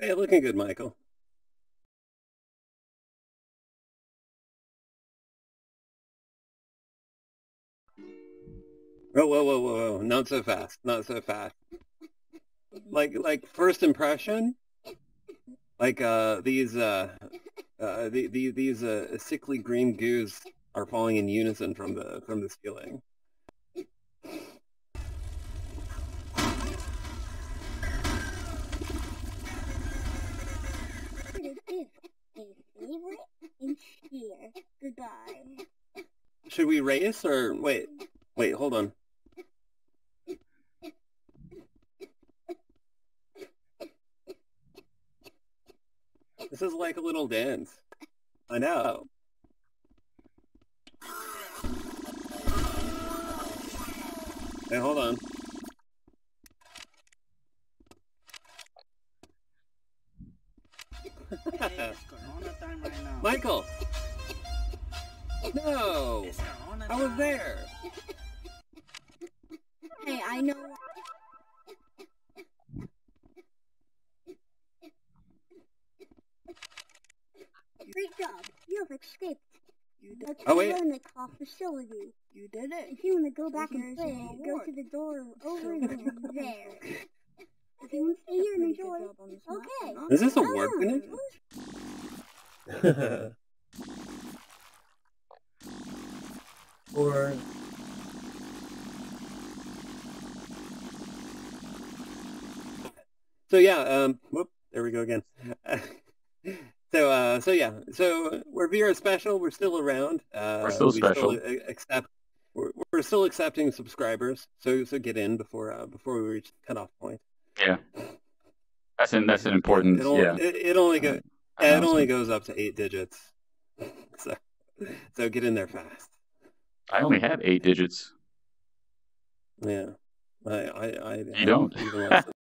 Hey, looking good, Michael. Whoa, whoa, whoa, whoa, whoa! Not so fast. Not so fast. Like, like first impression. Like, uh, these, uh, uh, the, the, these, uh, sickly green goos are falling in unison from the from the ceiling. Should we race or wait? Wait, hold on. This is like a little dance. I know. Hey, hold on. Hey, it's Corona time right now. Michael! No! It's Corona I was there! Hey, I know. Great job. You have escaped. You did, Oh, wait. go in the car facility. you did it. If you want to go back and Here's play, go to the door over there. If you want to stay here and enjoy, okay. Is this a Oh, warp or So yeah, um, whoop, there we go again. so, uh, so yeah, so we're VR Special. We're still around. Uh, We're still we special. Still accept. We're, we're still accepting subscribers. So, so get in before uh, before we reach the cutoff point. Yeah. That's an that's an important It only, yeah. it, it only go, yeah, it only goes up to eight digits. So, so get in there fast. I only have eight digits. Yeah, I, I, I You don't. even less than